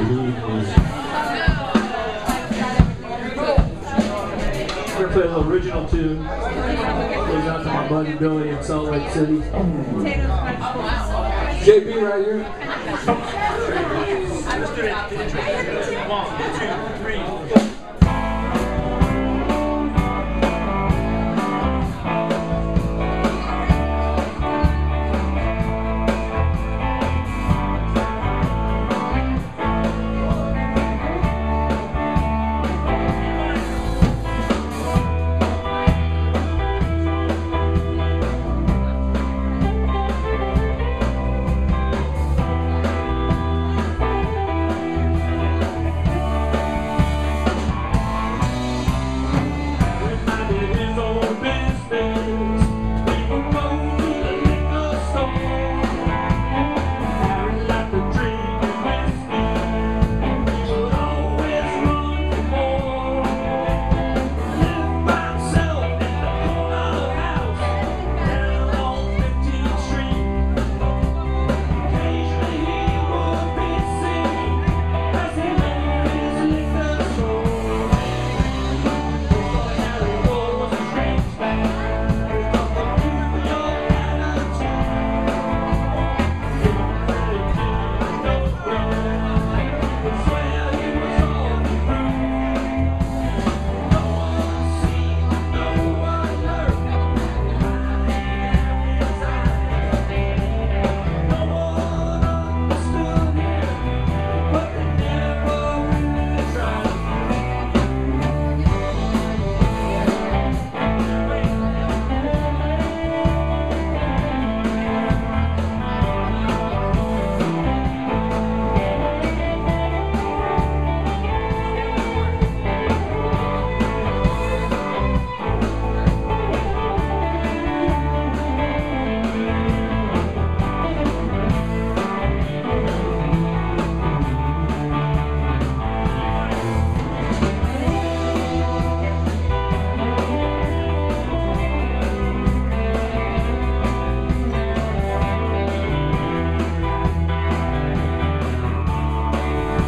We're gonna play a original tune. Goes out to my buddy Billy in Salt Lake City. JB right here. Bye.